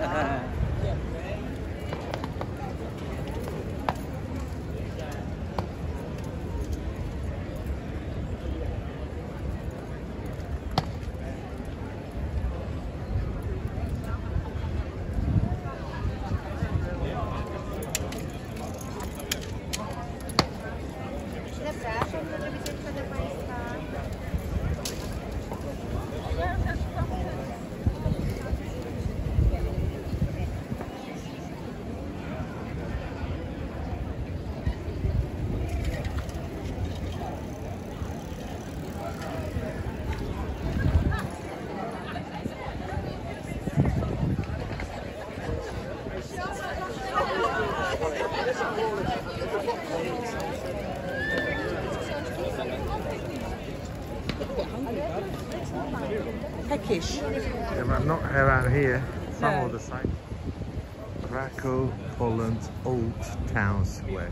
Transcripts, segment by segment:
哎。Peckish. Yeah, but not around here. Some No. the same. Krakow, Poland, Old Town Square.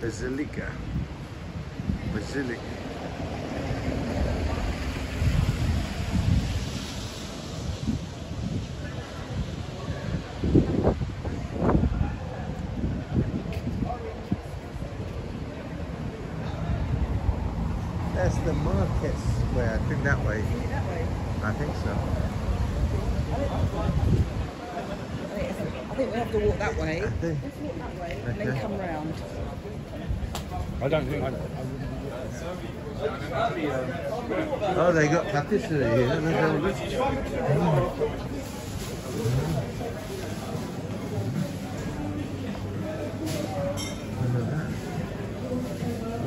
Basilica. Basilica. That's the market square. I think that way. That way. I think so. I think we have to walk that way. I think. Let's walk that way and then come round. I don't think I, Oh, they got patisserie here.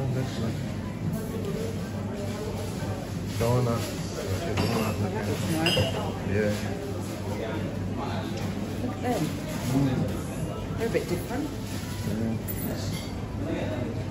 Look at this. Look at that. This one. Donuts. That's nice. Yeah. Look at them. They're a bit different. Yeah.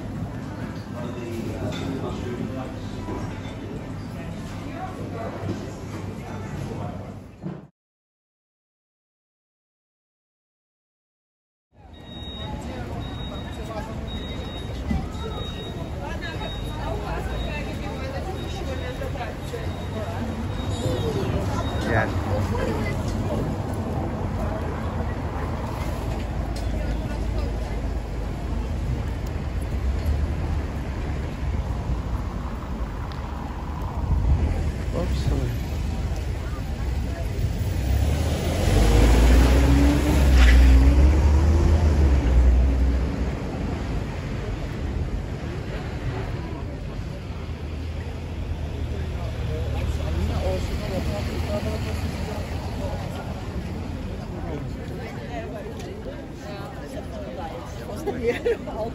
Old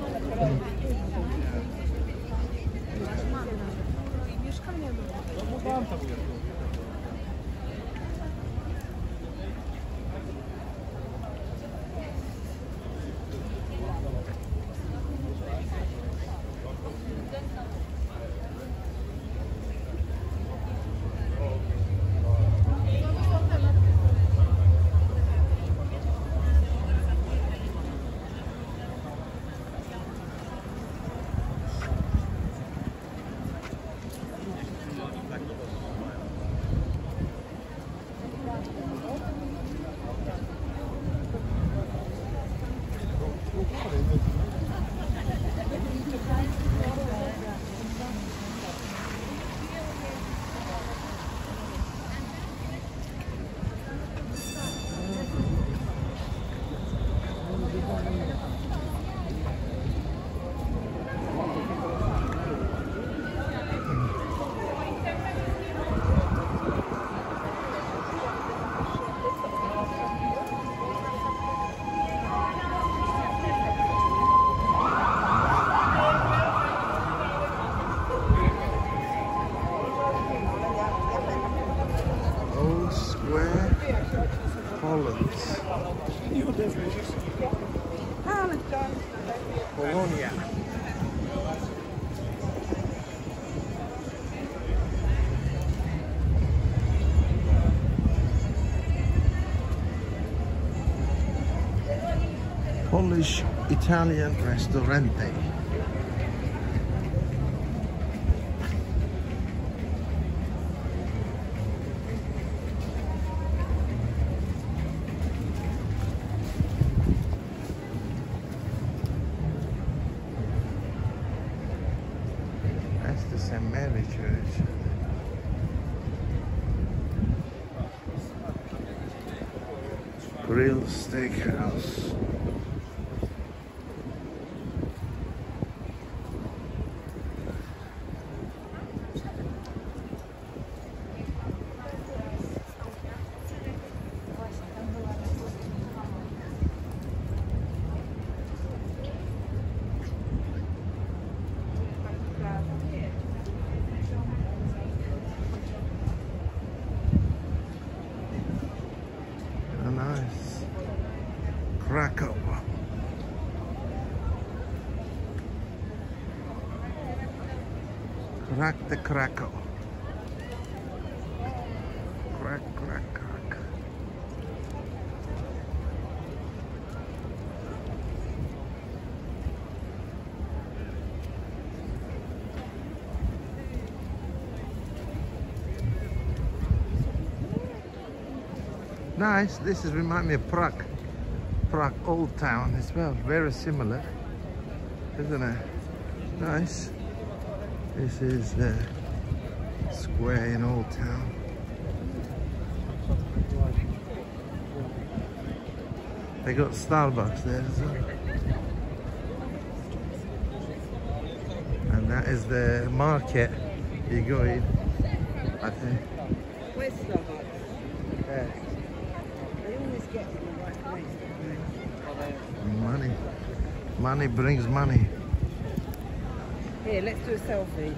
Hollands. Bologna. Polish Italian Restaurante. Grill Steakhouse. Nice. Krakow. Crack the Krakow. Crack, crack, crack. Nice. This is remind me of Prague. Prague Old Town as well. Very similar, isn't it? Nice. This is the square in Old Town. They got Starbucks there as well. And that is the market you go in, I think. Where's Starbucks? Yeah. They always get in the right place, don't they? Money. Money brings money. Here, let's do a selfie.